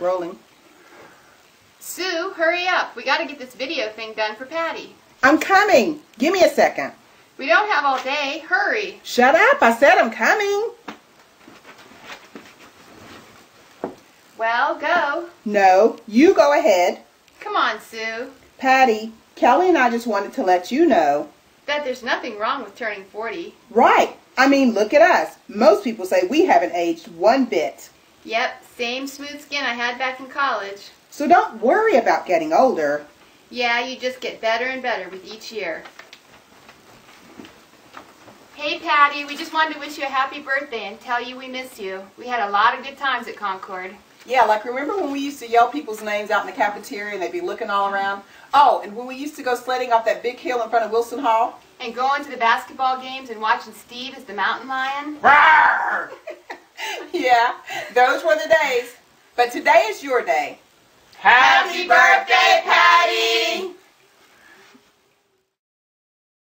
Rolling. Sue, hurry up. We gotta get this video thing done for Patty. I'm coming. Give me a second. We don't have all day. Hurry. Shut up. I said I'm coming. Well, go. No, you go ahead. Come on, Sue. Patty, Kelly and I just wanted to let you know. That there's nothing wrong with turning 40. Right. I mean, look at us. Most people say we haven't aged one bit. Yep, same smooth skin I had back in college. So don't worry about getting older. Yeah, you just get better and better with each year. Hey, Patty, we just wanted to wish you a happy birthday and tell you we miss you. We had a lot of good times at Concord. Yeah, like remember when we used to yell people's names out in the cafeteria and they'd be looking all around? Oh, and when we used to go sledding off that big hill in front of Wilson Hall? And going to the basketball games and watching Steve as the mountain lion? yeah, those were the days. But today is your day. Happy birthday,